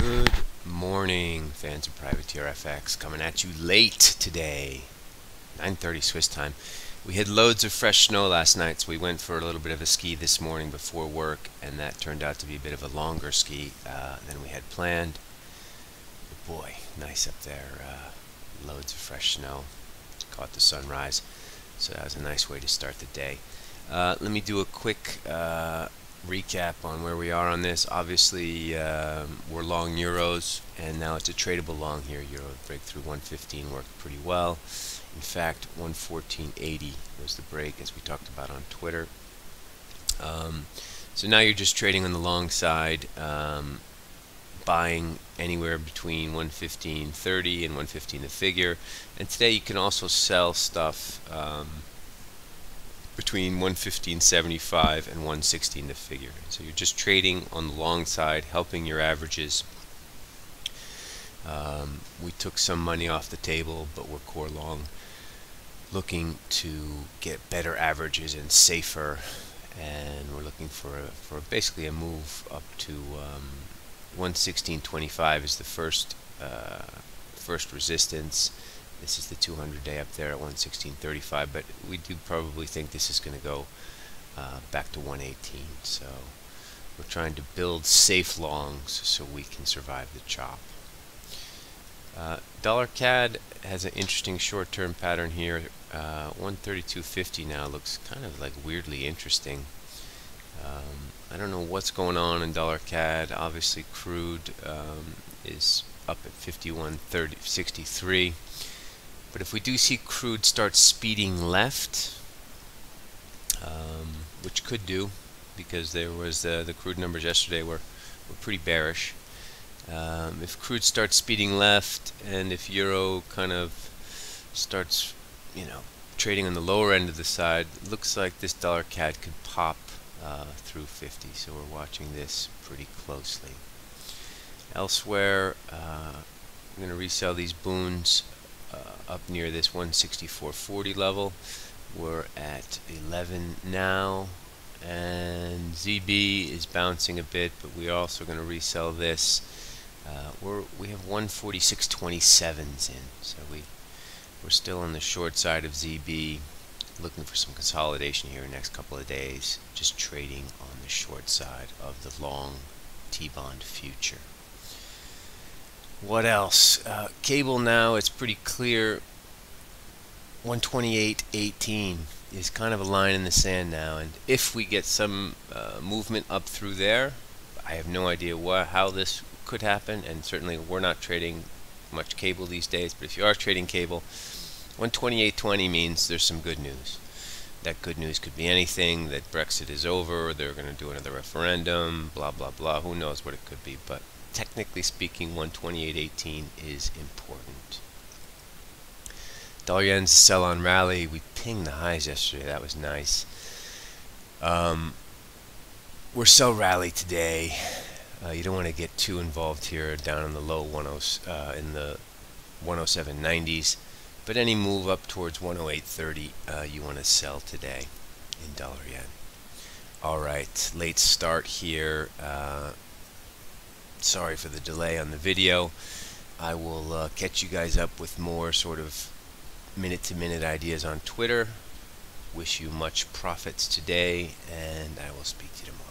Good morning, fans of Privateer FX. Coming at you late today, 9:30 Swiss time. We had loads of fresh snow last night, so we went for a little bit of a ski this morning before work, and that turned out to be a bit of a longer ski uh, than we had planned. But boy, nice up there. Uh, loads of fresh snow. Caught the sunrise, so that was a nice way to start the day. Uh, let me do a quick uh, recap on where we are on this. Obviously, um, we're long euros, and now it's a tradable long here. Euro breakthrough 115 worked pretty well. In fact, 114.80 was the break, as we talked about on Twitter. Um, so now you're just trading on the long side, um, buying anywhere between 115.30 and 115 the figure. And today you can also sell stuff. Between 115.75 and 116 the figure. So you're just trading on the long side, helping your averages. Um, we took some money off the table, but we're core long, looking to get better averages and safer, and we're looking for a, for basically a move up to um, 116.25 is the first uh, first resistance this is the 200 day up there at 116.35, but we do probably think this is going to go uh, back to 118. So we're trying to build safe longs so we can survive the chop. Uh, dollar CAD has an interesting short-term pattern here. Uh, 132.50 now looks kind of like weirdly interesting. Um, I don't know what's going on in dollar CAD. Obviously, crude um, is up at 51.63. But if we do see crude start speeding left, um, which could do, because there was uh, the crude numbers yesterday were, were pretty bearish. Um, if crude starts speeding left, and if euro kind of starts, you know, trading on the lower end of the side, looks like this dollar CAD could pop uh, through 50. So we're watching this pretty closely. Elsewhere, uh, I'm going to resell these Bunds uh, up near this 164.40 level. We're at 11 now and ZB is bouncing a bit but we're also going to resell this uh, we're we have 146.27s in so we we're still on the short side of ZB looking for some consolidation here in the next couple of days just trading on the short side of the long T-bond future what else? Uh, cable now, it's pretty clear 128.18 is kind of a line in the sand now. And if we get some uh, movement up through there, I have no idea how this could happen. And certainly we're not trading much cable these days. But if you are trading cable, 128.20 means there's some good news. That good news could be anything, that Brexit is over, they're going to do another referendum, blah, blah, blah. Who knows what it could be. But technically speaking, 128.18 is important. Dollar yen's sell on rally. We pinged the highs yesterday. That was nice. Um, we're sell rally today. Uh, you don't want to get too involved here down in the low 10 uh, in the 107.90s. But any move up towards 108.30, uh, you want to sell today in dollar yen. All right, late start here. Uh, sorry for the delay on the video. I will uh, catch you guys up with more sort of minute to minute ideas on Twitter. Wish you much profits today, and I will speak to you tomorrow.